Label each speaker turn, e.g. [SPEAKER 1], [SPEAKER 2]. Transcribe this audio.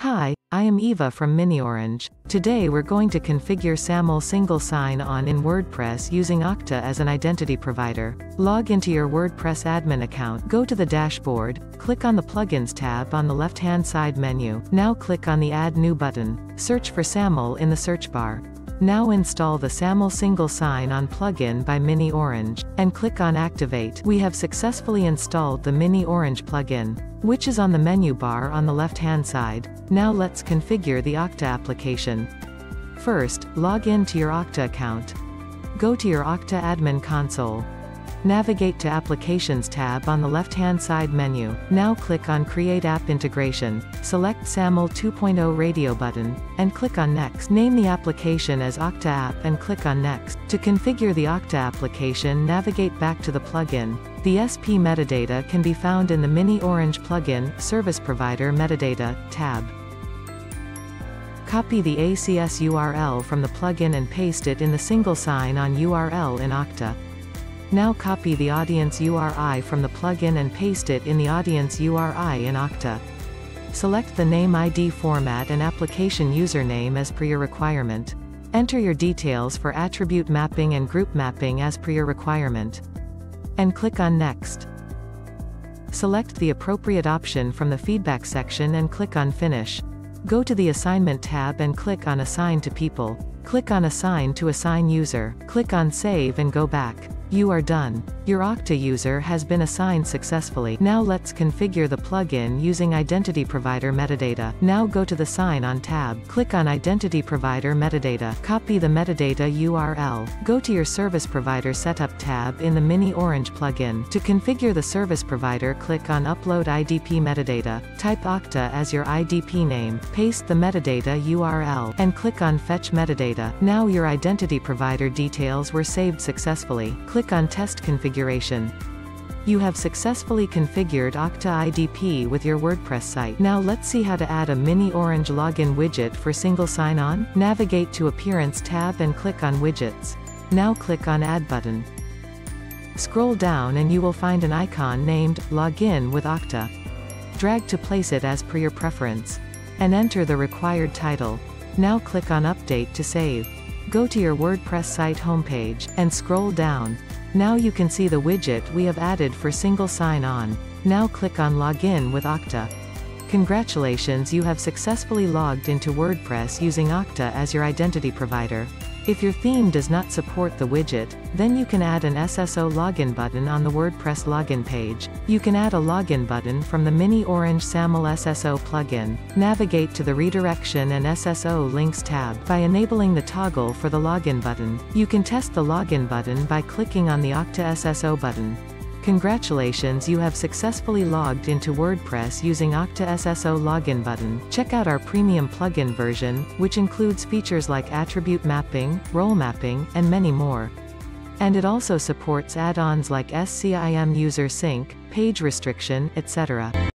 [SPEAKER 1] Hi, I am Eva from MiniOrange. Today we're going to configure SAML single sign-on in WordPress using Okta as an identity provider. Log into your WordPress admin account, go to the dashboard, click on the Plugins tab on the left-hand side menu. Now click on the Add New button. Search for SAML in the search bar. Now install the SAML single sign-on plugin by MiniOrange, and click on Activate. We have successfully installed the MiniOrange plugin, which is on the menu bar on the left-hand side. Now let's configure the Okta application. First, log in to your Okta account. Go to your Okta admin console. Navigate to Applications tab on the left-hand side menu. Now click on Create App Integration. Select SAML 2.0 radio button, and click on Next. Name the application as Okta App and click on Next. To configure the Okta application navigate back to the plugin. The SP metadata can be found in the MiniOrange plugin, Service Provider Metadata, tab. Copy the ACS URL from the plugin and paste it in the single sign-on URL in Okta. Now copy the audience URI from the plugin and paste it in the audience URI in Okta. Select the name ID format and application username as per your requirement. Enter your details for attribute mapping and group mapping as per your requirement. And click on Next. Select the appropriate option from the feedback section and click on Finish. Go to the Assignment tab and click on Assign to People. Click on Assign to Assign User. Click on Save and go back. You are done. Your Okta user has been assigned successfully. Now let's configure the plugin using Identity Provider metadata. Now go to the Sign On tab. Click on Identity Provider metadata. Copy the metadata URL. Go to your Service Provider Setup tab in the MiniOrange plugin. To configure the service provider click on Upload IDP metadata. Type Okta as your IDP name. Paste the metadata URL. And click on Fetch metadata. Now your identity provider details were saved successfully. Click click on Test Configuration. You have successfully configured Okta IDP with your WordPress site. Now let's see how to add a MiniOrange login widget for single sign-on. Navigate to Appearance tab and click on Widgets. Now click on Add button. Scroll down and you will find an icon named Login with Okta. Drag to place it as per your preference. And enter the required title. Now click on Update to save. Go to your WordPress site homepage, and scroll down. Now you can see the widget we have added for single sign-on. Now click on Login with Okta. Congratulations you have successfully logged into WordPress using Okta as your identity provider. If your theme does not support the widget, then you can add an SSO login button on the WordPress login page. You can add a login button from the MiniOrange SAML SSO plugin. Navigate to the Redirection and SSO Links tab. By enabling the toggle for the login button, you can test the login button by clicking on the Okta SSO button. Congratulations you have successfully logged into WordPress using Okta SSO login button. Check out our premium plugin version, which includes features like attribute mapping, role mapping, and many more. And it also supports add-ons like SCIM user sync, page restriction, etc.